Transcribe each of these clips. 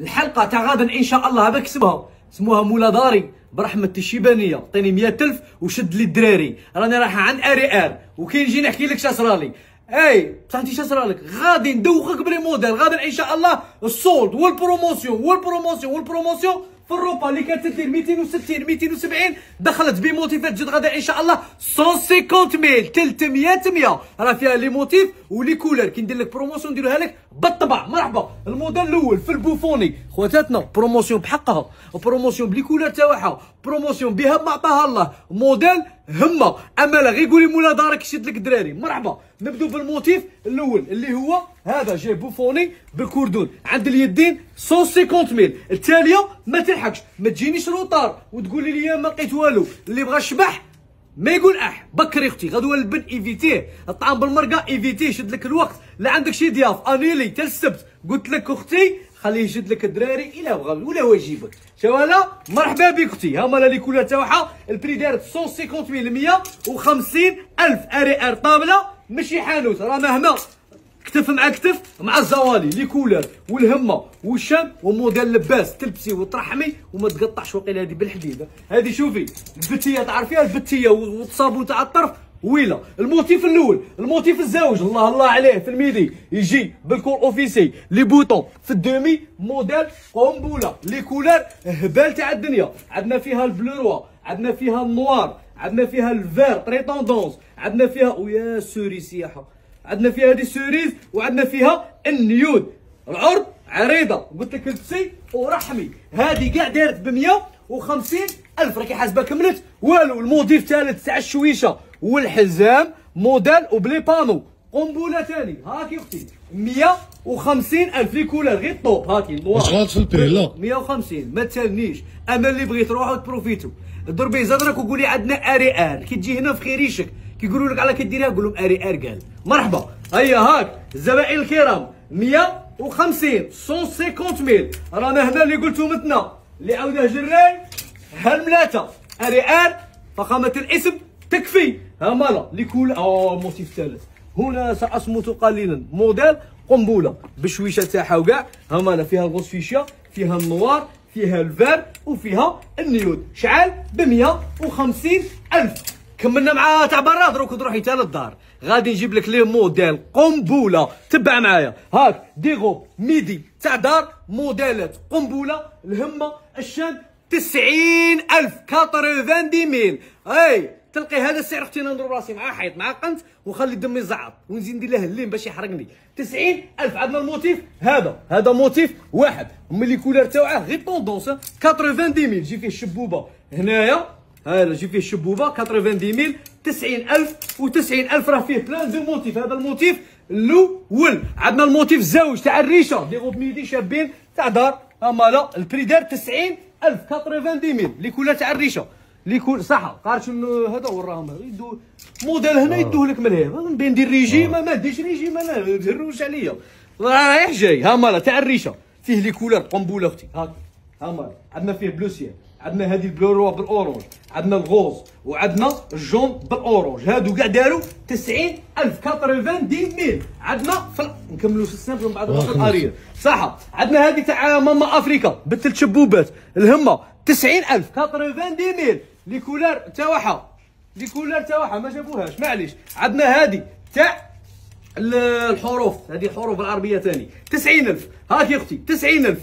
الحلقة تاع غدا إن شاء الله بكسبها اسموها مولا داري برحمة الشيبانية عطيني 100000 وشد لي الدراري. راني رايحة عند اري آر وكي نجي نحكي لك شاسرالي إي بصح انت شاسرالك غادي ندوخك بري موديل غدا إن شاء الله السولد والبروموسيون والبروموسيون والبروموسيون. في الروبا اللي كانت تدير 260 270 دخلت بموتيفات جد غدا إن شاء الله 150 ميل 300 100 راه فيها لي موتيف ولي كولر. كي ندير لك بروموسيون نديروها لك بالطبع. مرحبا. الموديل الأول في البوفوني. خواتاتنا بروموسيون بحقها بروموسيون بلي كولر تاعها بروموسيون بها ما عطاها الله. موديل همه اما لا غير قولي مولا دارك يشد لك الدراري مرحبا. نبدو بال motif الأول اللي هو هذا جاي بوفوني بال cordon عند اليدين 150 mille. التالية ما تلحقش. ما تجينيش retard وتقولي لي ما لقيت والو. اللي بغى الشبح ما يقول أح. بكري أختي غدوة البن évitez الطعام بالمرقة évitez شد لك الوقت. لا عندك شي ضياف. أنيلي تال السبت قلت لك أختي خليه يشد لك الدراري إلى بغى ولا هو يجيبك. شوالا مرحبا بك أختي. هما لي كولر تاعها البري دارت 150 ميل 150 ألف أري أر طابلة. ماشي حانوت راه مهما كتف مع كتف مع الزوالي لي كولر والهمة والشام وموديل لباس تلبسي وترحمي وما تقطعش وقيله هذه بالحديدة. هذه شوفي البتية تعرفيها؟ البتية والصابون تاع الطرف ويلا. الموتيف الأول الموتيف الزوج. الله الله عليه. في الميدي يجي بالكور اوفيسي لي بوطون في الدومي موديل قنبلة. les couleurs هبال تاع الدنيا. عندنا فيها ال bleu roi عندنا فيها ال noir عندنا فيها ال vert très tendance عندنا فيها ويا سوري سياحة. عندنا فيها هذه ال cerise وعندنا فيها ال nude. العرض عريضة. قلت لك البسي ورحمي. هذه كاع دارت ب 150 ألف. راكي حاسبة كملت. والو الموديل الثالث تاع الشويشة. والحزام موديل وب les panneaux. قنبله ثاني هاكي أختي. 150 ألف لي كولر. غير طوب. هاكي. واش غلط في البري لا. 150 ما تسالنيش. أما اللي بغيت روحوا تبروفيتو. ضربي زدرك وقولي عندنا أري آر. كي تجي هنا في خيريشك كيقولوا لك على كديرها قول لهم أري آر قال. مرحبا. هيا هاك. الزبائن الكرام. 150 150 ميل. رانا هنا اللي قلتو متنا. اللي عاوده جراي هالملاته أري آر. فخامة الاسم تكفي. ها مالا لكل آه الموتيف الثالث هنا ساصمت قليلا موديل قنبله بشويشه تاعها وكاع ها مالا فيها ال rose fuchsia فيها ال noir فيها ال vert وفيها ال nude شعال ب 150 الف كملنا مع تاع برا دروك تروحي حتى للدار غادي نجيب لك لي موديل قنبله تبع معايا هاك des robes midi تاع دار موديلات قنبله الهمه الشان 90000 80 mille اي تلقي هذا السعر أختي نضرب راسي مع حيط مع قنت ونخلي دمي يزعط ونزيد ندير له اللين باش يحرقني. 90000 عندنا ال motif. هذا هذا motif واحد. م les couleurs تاعه غير tendance 80 mille جي فيه الشبوبة هنايا. هذا جي فيه الشبوبة. 80 mille 90000 و90000 راه فيه plein de motifs هذا ال motif الأول. عندنا ال motif الزوج تاع الريشة. des robes midi شابين تاع دار. امالا ال prix دار 90000 80 mille اللي كلها تاع الريشة. اللي كل صح. قال شنو هذا وراهم يدو موديل هنا يدوه لك من هنا. بين ندير ريجيم ما ديرش ريجيم أنا تهروش عليا. رايح جاي. ها مالا تاع الريشة. فيه les couleurs قنبلة أختي. هاك. ها مالا. عندنا فيه bleu ciel عندنا هذه ال bleu roi بال orange عندنا ال rose. وعندنا ال jaune بال orange هادو كاع داروا 90000 80 mille. عندنا في نكملوا في السناب من بعد الاريه صح عندنا هذه تاع ماما أفريكا. بثلاث شبوبات الهمة. 90000 80 mille. les couleurs تاعها les couleurs تاعها ما جابوهاش معليش. عندنا هذه تاع الحروف. هذه الحروف العربية ثاني 90000 هاك يا أختي 90000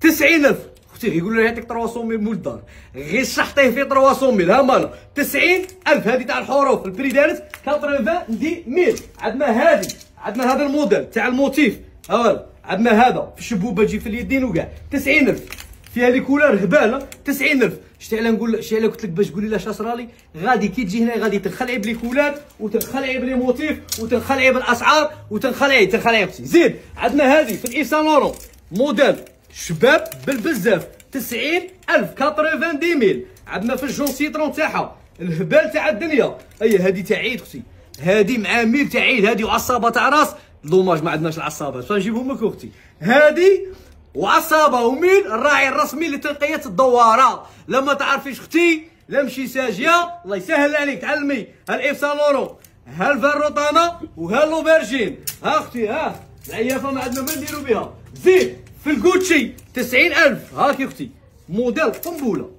90000 أختي يقول لها يعطيك 300 mille مول الدار. غير شحطيه في 300 mille ها مالا. 90000 هذه تاع الحروف. ال prix دارت 80 mille. عندنا هذه عندنا هذا الموديل تاع ال motif. ها عندنا هذا. في الشبوبة تجي في اليدين وكاع. 90000 فيها les couleurs هبالة. 90000 شتي على نقول شتي على قلت لك باش تقولي لا شاسرالي غادي كي تجي هنا غادي تنخلعي ب les couleurs وتنخلعي ب les motifs وتنخلعي بالاسعار وتنخلعي تنخلعي زيد عندنا هذه في ال Yves Saint Laurent موديل شباب بالبزاف 90000 80 mille. عندنا في ال jaune citron تاعها الهبال تاع الدنيا. أي هذه تاع عيد أختي. هذه مع ميل تاع عيد هذه وعصابة تاع راس. دوماج ما عندناش العصابات فنجيبهم لك أختي؟ هذه وعصابه وميل الراعي الرسمي لتنقية الدوارة. لما تعرفيش أختي لمشي ساجية. الله يسهل عليك تعلمي هالاف لورو ها الفاروطانا وها ها أختي ها. العيافة ما عندنا ما نديرو بها. زيد في الكوتشي 90000 هاك يا أختي. موديل قنبلة.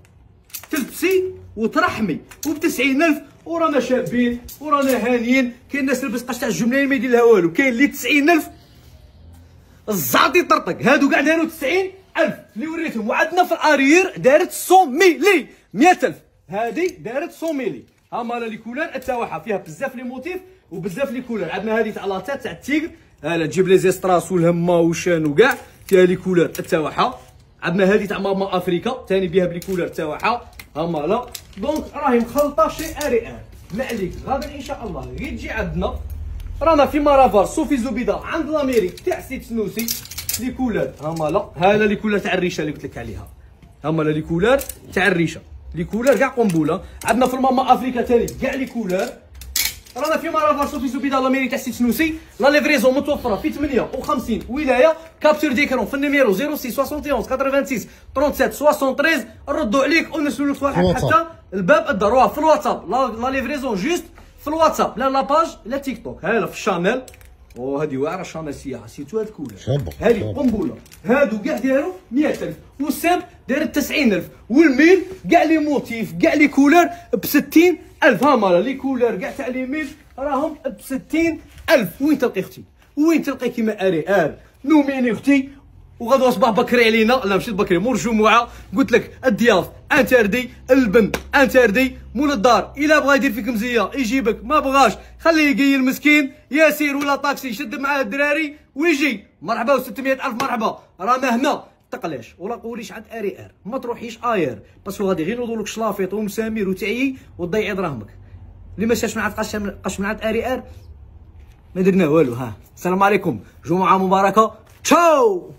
تلبسي وترحمي. وب 90000 ورانا شابين ورانا هانيين. كاين ناس لابس قش تاع الجملة ما يدير لها والو. كاين اللي 90000 الزعط يطرطق هادو كاع داروا 90000 اللي وريتهم وعندنا في الأرير دارت 100 mille. 100000 هادي دارت 100 mille. ها مالا les couleurs التاوحه فيها بزاف les motifs وبزاف les couleurs عندنا هذه تاع la tête تاع ال tigre. هلا تجيب les strass والهمة وشان وكاع فيها les couleurs التاوحه عندنا هذه تاع ماما أفريكا. ثاني بها ب les couleurs تاوحه ها مالا. donc راهي مخلطة شي أري ان ما عليك. غادي إن شاء الله. غير تجي عندنا. رانا في مارافال صوفي زبيدة عند لاميري ك تاع سيت سنوسي les couleurs ها هذا les couleurs تاع الريشة اللي قلت لك عليها. ها مالا les couleurs تاع الريشة. les couleurs كاع قنبلة عندنا في الماما افريكا ثاني كاع les couleurs رانا في مارافال صوفي زبيدة لاميري تاع سيت سنوسي la livraison متوفرة في 58 ولاية. capture d'écran في ال numéro 06 71 86 37 73 نردوا عليك في واحد حتى الباب الدار في الواتساب. la livraison juste في الواتساب لا la page لا تيك توك هالا في ال Chanel. وهذه واعرة Chanel سياحه c'est tout هاد couleur هذه قنبلة. هادو كاع داروا 100000 والساب دارت 90000 والميل كاع les motifs كاع les couleurs ب 60000 ها مالا les couleurs كاع تاع لي ميل راهم ب 60000 وين تلقي أختي وين تلقي كيما R&R نوميني أختي وغدوة صباح بكري علينا. لا ماشي بكري. مور الجمعه قلت لك الضياف interdit البن interdit. مول الدار إلا بغى يدير فيك مزية يجيبك. ما بغاش. خليه يقيل مسكين ياسير ولا طاكسي يشد معاه الدراري ويجي. مرحبا و600 ألف مرحبا. رانا هنا. تقلاش ولا قوليش عند R&R. ما تروحيش ailleurs. parce que غادي غير ينوضوا لك شلافيط ومسامير وتعيي وتضيعي دراهمك اللي ما شاش من عند قش من عند أري أر؟ ما درنا والو ها. السلام عليكم. جمعة مباركة. تشاو!